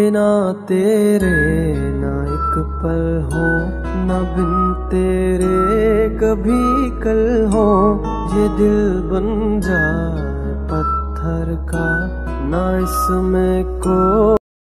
बिना तेरे ना एक पल हो, ना बिन तेरे कभी कल हो। ये दिल बन जाए पत्थर का, ना इसमें को